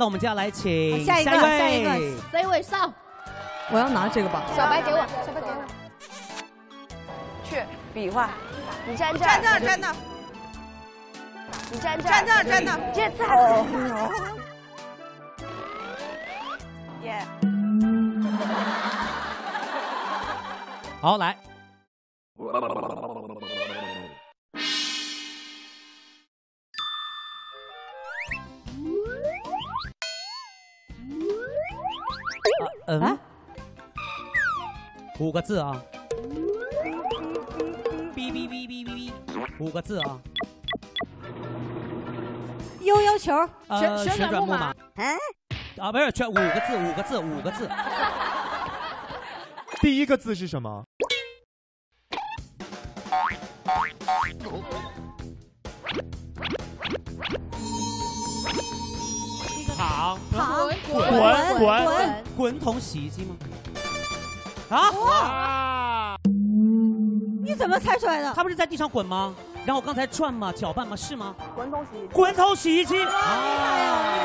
那我们接下来请下一个，下一个位。，C 位上，我要拿这个吧。小白给我，小白给我。去比划，你站这儿，站那儿，站那儿，你站这儿，站那儿，站那儿。这次耶！好，来。啊嗯，五个字啊。哔哔哔哔哔哔，五个字啊。悠悠球，呃，旋旋转木马。啊，不是，全五个字，五个字，五个字。第一个字是什么？躺滚滚滚筒洗衣机吗？啊！哇！你怎么猜出来的？他不是在地上滚吗？然后刚才转吗？搅拌吗？是吗？滚筒洗衣机。滚筒洗衣机。啊！